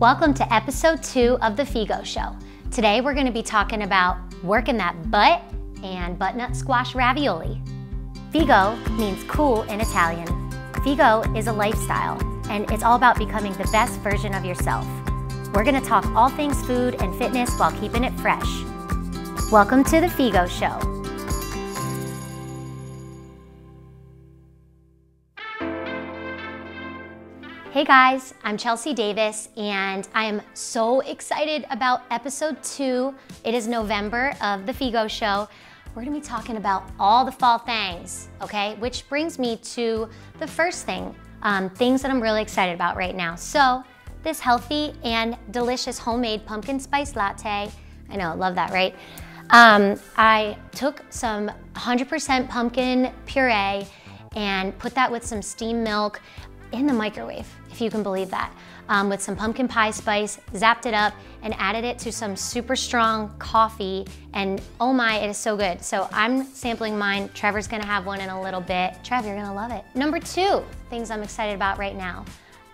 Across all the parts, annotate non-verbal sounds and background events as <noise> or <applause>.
Welcome to episode two of The Figo Show. Today we're gonna be talking about working that butt and butternut squash ravioli. Figo means cool in Italian. Figo is a lifestyle, and it's all about becoming the best version of yourself. We're gonna talk all things food and fitness while keeping it fresh. Welcome to The Figo Show. Hey guys, I'm Chelsea Davis, and I am so excited about episode two. It is November of The Figo Show. We're gonna be talking about all the fall things, okay? Which brings me to the first thing, um, things that I'm really excited about right now. So, this healthy and delicious homemade pumpkin spice latte. I know, love that, right? Um, I took some 100% pumpkin puree and put that with some steamed milk in the microwave, if you can believe that, um, with some pumpkin pie spice, zapped it up, and added it to some super strong coffee. And oh my, it is so good. So I'm sampling mine. Trevor's gonna have one in a little bit. Trev, you're gonna love it. Number two, things I'm excited about right now.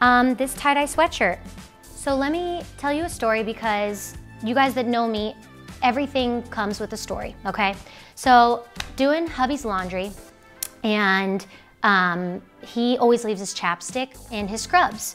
Um, this tie-dye sweatshirt. So let me tell you a story because you guys that know me, everything comes with a story, okay? So doing hubby's laundry and um, he always leaves his chapstick in his scrubs.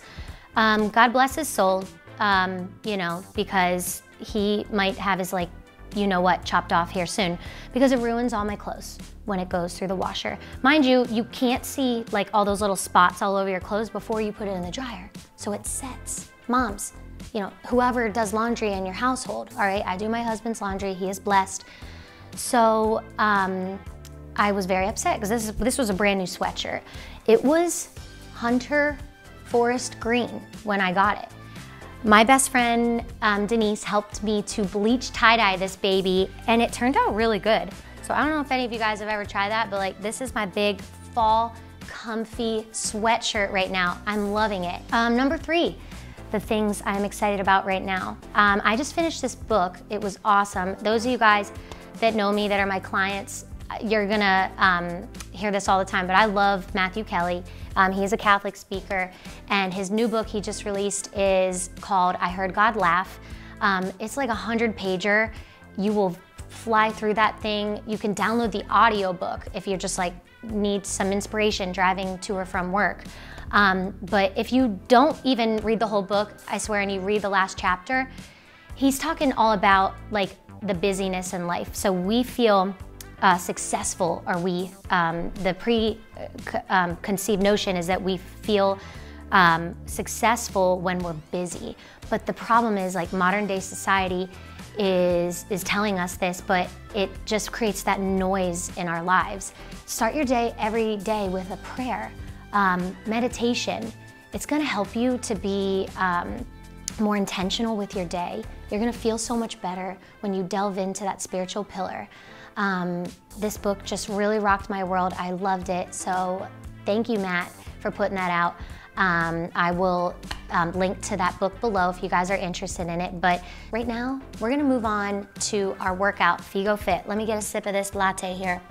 Um, God bless his soul, um, you know, because he might have his like, you know what, chopped off here soon because it ruins all my clothes when it goes through the washer. Mind you, you can't see like all those little spots all over your clothes before you put it in the dryer. So it sets. Moms, you know, whoever does laundry in your household, all right? I do my husband's laundry, he is blessed. So um, I was very upset because this, this was a brand new sweatshirt. It was Hunter Forest Green when I got it. My best friend um, Denise helped me to bleach tie-dye this baby and it turned out really good. So I don't know if any of you guys have ever tried that, but like this is my big fall comfy sweatshirt right now. I'm loving it. Um, number three, the things I'm excited about right now. Um, I just finished this book. It was awesome. Those of you guys that know me, that are my clients, you're gonna um, hear this all the time, but I love Matthew Kelly. Um, he's a Catholic speaker, and his new book he just released is called I Heard God Laugh. Um, it's like a hundred pager. You will fly through that thing. You can download the audio book if you're just like need some inspiration driving to or from work. Um, but if you don't even read the whole book, I swear, and you read the last chapter, he's talking all about like the busyness in life. So we feel uh, successful are we? Um, the pre-conceived um, notion is that we feel um, successful when we're busy. But the problem is like modern day society is, is telling us this, but it just creates that noise in our lives. Start your day every day with a prayer, um, meditation. It's gonna help you to be um, more intentional with your day. You're gonna feel so much better when you delve into that spiritual pillar. Um, this book just really rocked my world. I loved it. So thank you, Matt, for putting that out. Um, I will um, link to that book below if you guys are interested in it. But right now, we're gonna move on to our workout, Figo Fit. Let me get a sip of this latte here.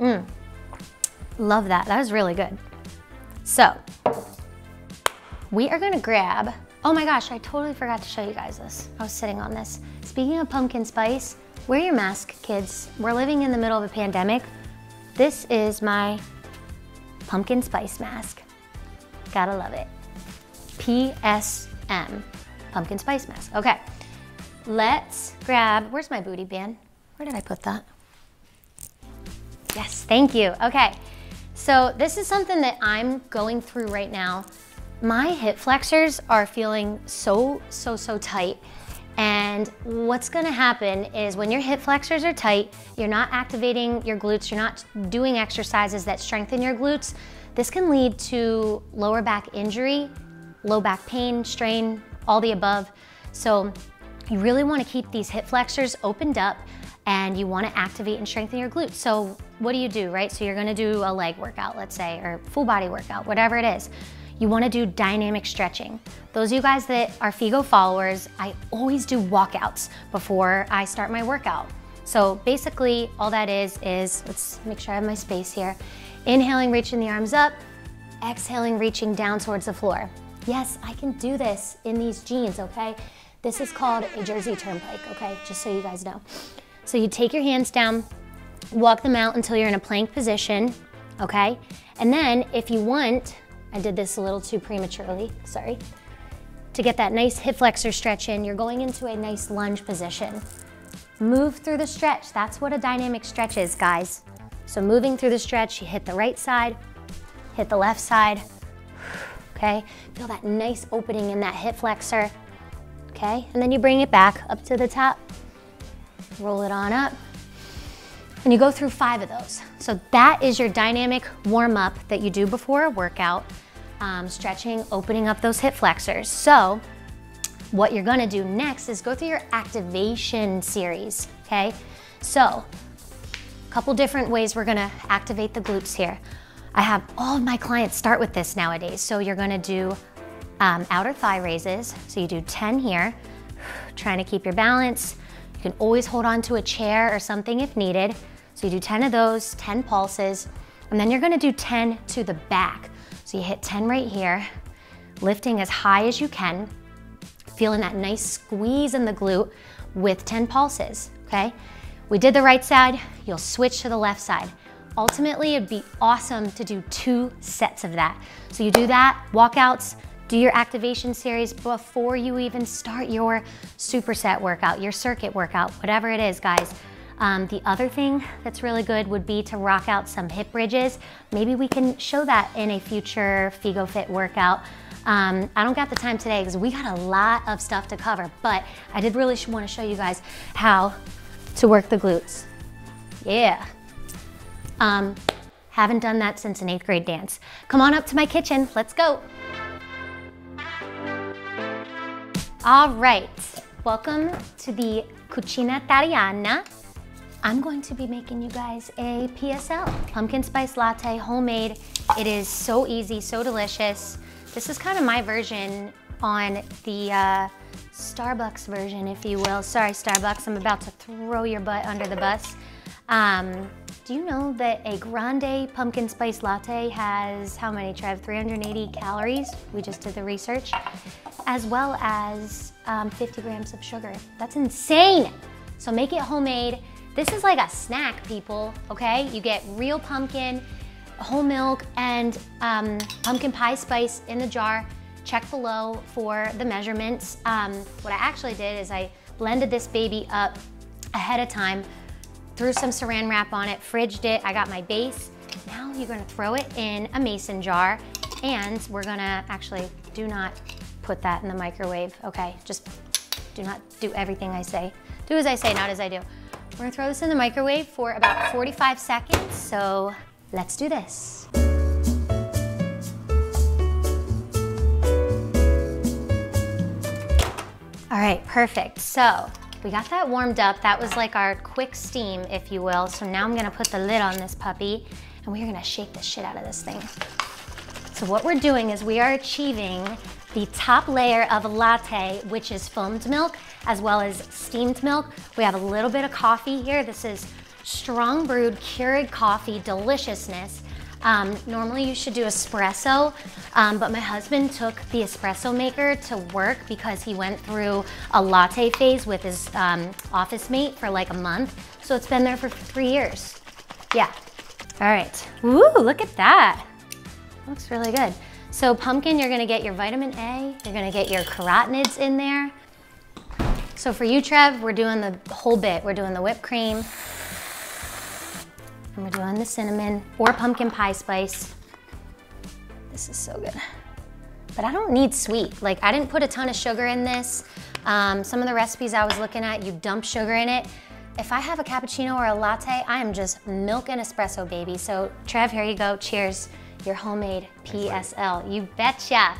Mmm, love that. That is really good. So, we are gonna grab, oh my gosh, I totally forgot to show you guys this. I was sitting on this. Speaking of pumpkin spice, Wear your mask, kids. We're living in the middle of a pandemic. This is my pumpkin spice mask. Gotta love it. PSM, pumpkin spice mask. Okay, let's grab, where's my booty band? Where did I put that? Yes, thank you. Okay, so this is something that I'm going through right now. My hip flexors are feeling so, so, so tight. And what's gonna happen is when your hip flexors are tight, you're not activating your glutes, you're not doing exercises that strengthen your glutes, this can lead to lower back injury, low back pain, strain, all the above. So you really wanna keep these hip flexors opened up and you wanna activate and strengthen your glutes. So what do you do, right? So you're gonna do a leg workout, let's say, or full body workout, whatever it is you wanna do dynamic stretching. Those of you guys that are Figo followers, I always do walkouts before I start my workout. So basically all that is, is, let's make sure I have my space here. Inhaling, reaching the arms up, exhaling, reaching down towards the floor. yes, I can do this in these jeans, okay? This is called a Jersey Turnpike, okay? Just so you guys know. So you take your hands down, walk them out until you're in a plank position, okay? And then if you want, I did this a little too prematurely, sorry. To get that nice hip flexor stretch in, you're going into a nice lunge position. Move through the stretch. That's what a dynamic stretch is, guys. So moving through the stretch, you hit the right side, hit the left side, okay? Feel that nice opening in that hip flexor, okay? And then you bring it back up to the top, roll it on up, and you go through five of those. So that is your dynamic warm up that you do before a workout, um, stretching, opening up those hip flexors. So what you're gonna do next is go through your activation series, okay? So, a couple different ways we're gonna activate the glutes here. I have all of my clients start with this nowadays. So you're gonna do um, outer thigh raises. So you do 10 here, <sighs> trying to keep your balance. Can always hold on to a chair or something if needed. So you do 10 of those, 10 pulses, and then you're gonna do 10 to the back. So you hit 10 right here, lifting as high as you can, feeling that nice squeeze in the glute with 10 pulses, okay? We did the right side, you'll switch to the left side. Ultimately, it'd be awesome to do two sets of that. So you do that, walkouts, do your activation series before you even start your superset workout, your circuit workout, whatever it is, guys. Um, the other thing that's really good would be to rock out some hip bridges. Maybe we can show that in a future FigoFit workout. Um, I don't got the time today because we got a lot of stuff to cover, but I did really want to show you guys how to work the glutes. Yeah. Um, haven't done that since an eighth grade dance. Come on up to my kitchen, let's go. All right, welcome to the Cucina Italiana. I'm going to be making you guys a PSL, pumpkin spice latte, homemade. It is so easy, so delicious. This is kind of my version on the uh, Starbucks version, if you will. Sorry, Starbucks, I'm about to throw your butt under the bus. Um, do you know that a grande pumpkin spice latte has how many, Trev? 380 calories. We just did the research. As well as um, 50 grams of sugar. That's insane. So make it homemade. This is like a snack, people, okay? You get real pumpkin, whole milk, and um, pumpkin pie spice in the jar. Check below for the measurements. Um, what I actually did is I blended this baby up ahead of time threw some saran wrap on it, fridged it, I got my base. Now you're gonna throw it in a mason jar and we're gonna actually, do not put that in the microwave, okay? Just do not do everything I say. Do as I say, not as I do. We're gonna throw this in the microwave for about 45 seconds, so let's do this. All right, perfect. So we got that warmed up. That was like our quick steam, if you will. So now I'm gonna put the lid on this puppy and we're gonna shake the shit out of this thing. So what we're doing is we are achieving the top layer of latte, which is foamed milk, as well as steamed milk. We have a little bit of coffee here. This is strong brewed Keurig coffee deliciousness. Um, normally you should do espresso, um, but my husband took the espresso maker to work because he went through a latte phase with his um, office mate for like a month. So it's been there for three years. Yeah. All right. Ooh, look at that. Looks really good. So pumpkin, you're gonna get your vitamin A, you're gonna get your carotenoids in there. So for you, Trev, we're doing the whole bit. We're doing the whipped cream, we're doing the cinnamon or pumpkin pie spice. This is so good. But I don't need sweet. Like I didn't put a ton of sugar in this. Um, some of the recipes I was looking at, you dump sugar in it. If I have a cappuccino or a latte, I am just milk and espresso, baby. So Trev, here you go. Cheers. Your homemade PSL. You betcha.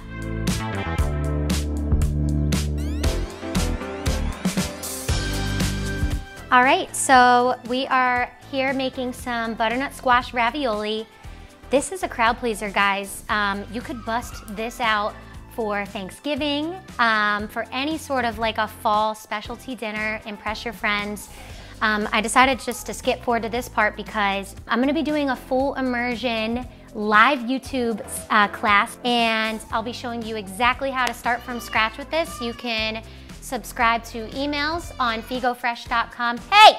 All right, so we are here making some butternut squash ravioli. This is a crowd pleaser, guys. Um, you could bust this out for Thanksgiving, um, for any sort of like a fall specialty dinner, impress your friends. Um, I decided just to skip forward to this part because I'm gonna be doing a full immersion live YouTube uh, class and I'll be showing you exactly how to start from scratch with this. You can subscribe to emails on figofresh.com. Hey,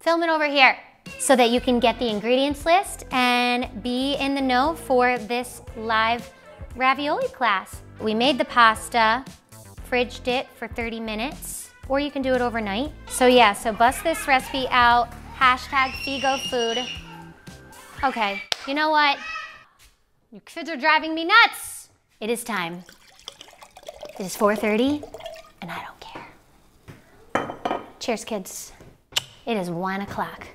filming over here so that you can get the ingredients list and be in the know for this live ravioli class. We made the pasta, fridged it for 30 minutes, or you can do it overnight. So yeah, so bust this recipe out, hashtag Figo Food. Okay, you know what? You kids are driving me nuts. It is time. It is 4.30 and I don't care. Cheers, kids. It is one o'clock.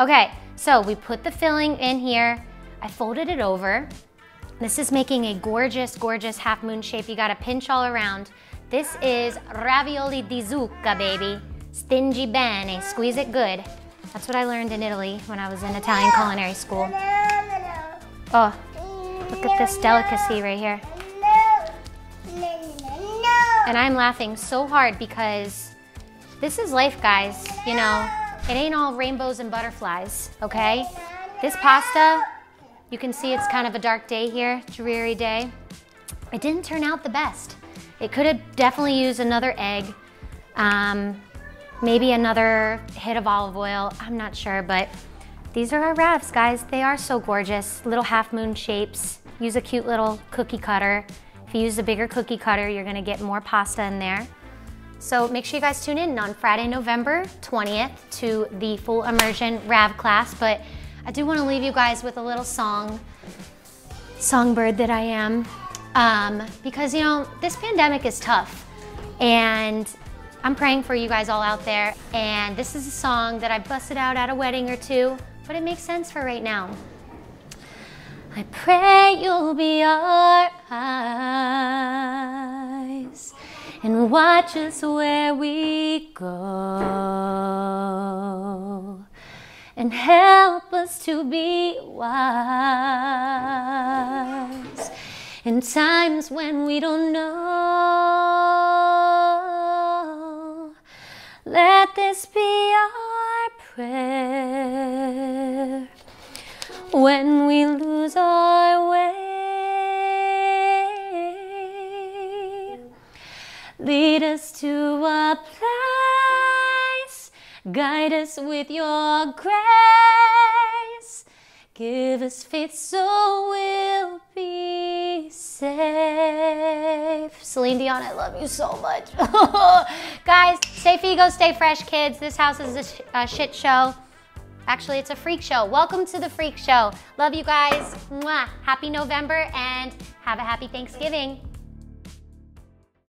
Okay, so we put the filling in here. I folded it over. This is making a gorgeous, gorgeous half moon shape. You gotta pinch all around. This is ravioli di zucca, baby. Stringi bene, squeeze it good. That's what I learned in Italy when I was in Italian culinary school. Oh, look at this delicacy right here. And I'm laughing so hard because this is life, guys. You know, it ain't all rainbows and butterflies, okay? This pasta, you can see it's kind of a dark day here, dreary day. It didn't turn out the best. It could have definitely used another egg. Um, maybe another hit of olive oil, I'm not sure, but these are our ravs, guys. They are so gorgeous, little half moon shapes. Use a cute little cookie cutter. If you use a bigger cookie cutter, you're gonna get more pasta in there. So make sure you guys tune in on Friday, November 20th to the full immersion RAV class, but I do wanna leave you guys with a little song, songbird that I am, um, because you know, this pandemic is tough and I'm praying for you guys all out there. And this is a song that I busted out at a wedding or two, but it makes sense for right now. I pray you'll be eyes and watch us where we go and help us to be wise in times when we don't know. Let this be our prayer when we lose our way. Lead us to a place, guide us with your grace. Give us faith so we'll be safe. Celine Dion, I love you so much. <laughs> Guys, stay Figo, stay fresh, kids. This house is a, sh a shit show. Actually, it's a freak show. Welcome to the freak show. Love you guys. Mwah. Happy November and have a happy Thanksgiving.